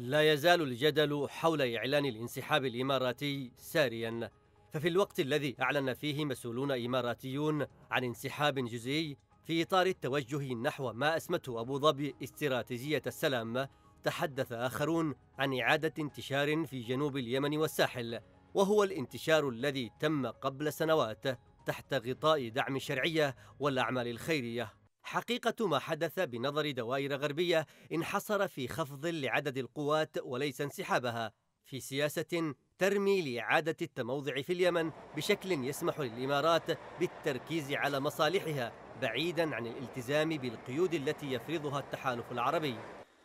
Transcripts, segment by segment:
لا يزال الجدل حول إعلان الانسحاب الإماراتي ساريا. ففي الوقت الذي أعلن فيه مسؤولون إماراتيون عن انسحاب جزئي في إطار التوجه نحو ما أسمته أبو ظبي استراتيجية السلام تحدث آخرون عن إعادة انتشار في جنوب اليمن والساحل وهو الانتشار الذي تم قبل سنوات تحت غطاء دعم الشرعية والأعمال الخيرية. حقيقة ما حدث بنظر دوائر غربية انحصر في خفض لعدد القوات وليس انسحابها في سياسة ترمي لإعادة التموضع في اليمن بشكل يسمح للإمارات بالتركيز على مصالحها بعيدا عن الالتزام بالقيود التي يفرضها التحالف العربي.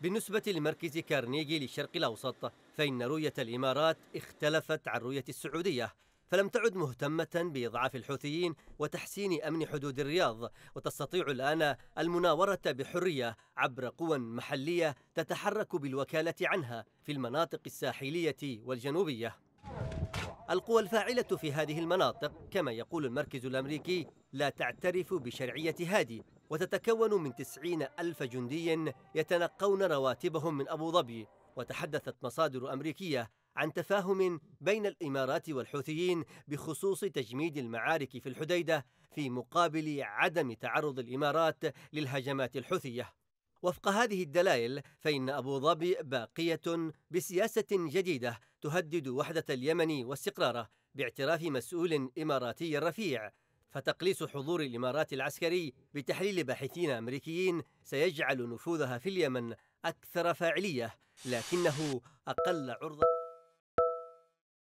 بالنسبة لمركز كارنيجي للشرق الأوسط فإن رؤية الإمارات اختلفت عن رؤية السعودية. فلم تعد مهتمة بإضعاف الحوثيين وتحسين أمن حدود الرياض وتستطيع الآن المناورة بحرية عبر قوى محلية تتحرك بالوكالة عنها في المناطق الساحلية والجنوبية. القوى الفاعلة في هذه المناطق كما يقول المركز الأمريكي لا تعترف بشرعية هادي وتتكون من تسعين ألف جندي يتنقون رواتبهم من أبو ظبي. وتحدثت مصادر أمريكية عن تفاهم بين الإمارات والحوثيين بخصوص تجميد المعارك في الحديدة في مقابل عدم تعرض الإمارات للهجمات الحوثية. وفق هذه الدلائل فإن أبو ظبي باقية بسياسة جديدة تهدد وحدة اليمن واستقراره باعتراف مسؤول إماراتي رفيع فتقليص حضور الإمارات العسكري بتحليل باحثين أمريكيين سيجعل نفوذها في اليمن أكثر فاعلية لكنه أقل عرضة